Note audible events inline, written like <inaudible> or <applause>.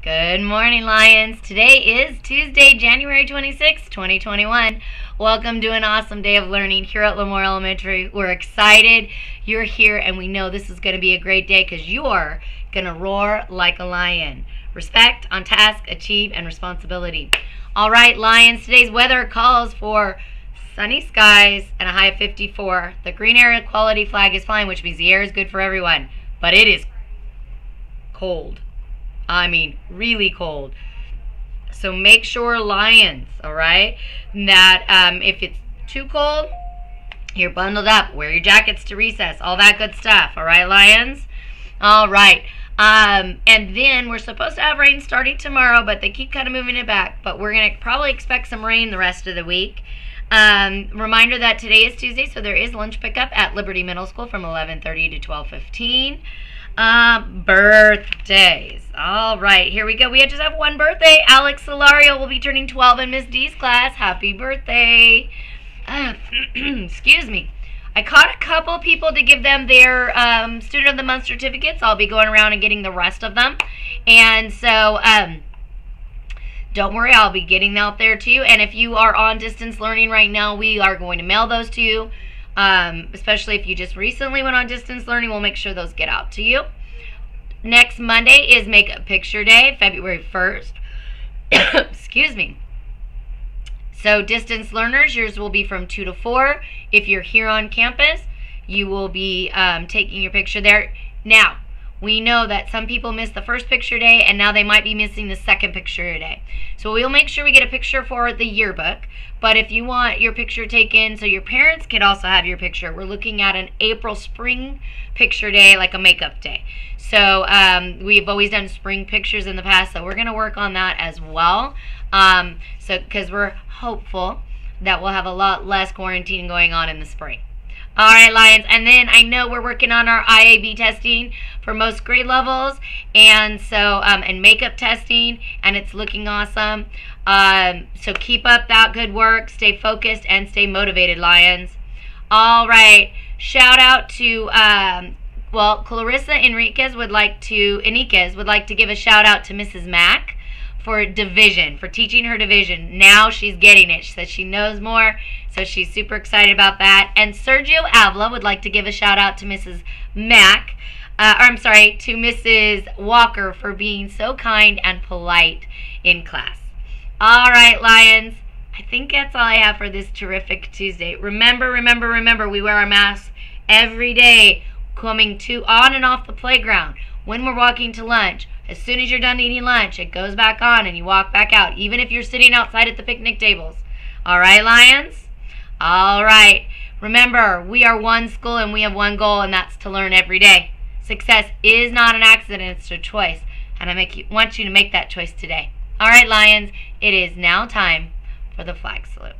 Good morning, Lions. Today is Tuesday, January 26, 2021. Welcome to an awesome day of learning here at Lemoore Elementary. We're excited you're here, and we know this is going to be a great day because you're going to roar like a lion. Respect, on task, achieve, and responsibility. All right, Lions, today's weather calls for sunny skies and a high of 54. The green area quality flag is flying, which means the air is good for everyone, but it is cold. I mean, really cold. So make sure, Lions, all right, that um, if it's too cold, you're bundled up. Wear your jackets to recess, all that good stuff, all right, Lions? All right. Um, and then we're supposed to have rain starting tomorrow, but they keep kind of moving it back. But we're going to probably expect some rain the rest of the week. Um, reminder that today is Tuesday, so there is lunch pickup at Liberty Middle School from 11:30 to 12:15. Uh, birthdays. All right, here we go. We just have one birthday. Alex Solario will be turning 12 in Miss D's class. Happy birthday. Uh, <clears throat> excuse me. I caught a couple people to give them their um, Student of the Month certificates. I'll be going around and getting the rest of them. And so, um, don't worry, I'll be getting out there too. And if you are on distance learning right now, we are going to mail those to you. Um, especially if you just recently went on distance learning, we'll make sure those get out to you. Next Monday is Make a Picture Day, February 1st. <coughs> Excuse me. So, distance learners, yours will be from 2 to 4. If you're here on campus, you will be um, taking your picture there. Now, we know that some people miss the first picture day and now they might be missing the second picture day. So we'll make sure we get a picture for the yearbook. But if you want your picture taken so your parents can also have your picture, we're looking at an April spring picture day, like a makeup day. So um, we've always done spring pictures in the past, so we're going to work on that as well. Um, so because we're hopeful that we'll have a lot less quarantine going on in the spring. All right, Lions. And then I know we're working on our IAB testing for most grade levels, and so um, and makeup testing, and it's looking awesome. Um, so keep up that good work. Stay focused and stay motivated, Lions. All right. Shout out to um, well, Clarissa Enriquez would like to Enriquez would like to give a shout out to Mrs. Mack for division, for teaching her division. Now she's getting it. She says she knows more, so she's super excited about that. And Sergio Avila would like to give a shout out to Mrs. Mack, uh, or I'm sorry, to Mrs. Walker for being so kind and polite in class. All right, Lions. I think that's all I have for this terrific Tuesday. Remember, remember, remember, we wear our masks every day coming to on and off the playground when we're walking to lunch as soon as you're done eating lunch, it goes back on and you walk back out, even if you're sitting outside at the picnic tables. All right, Lions? All right. Remember, we are one school and we have one goal, and that's to learn every day. Success is not an accident, it's a choice. And I make you, want you to make that choice today. All right, Lions, it is now time for the flag salute.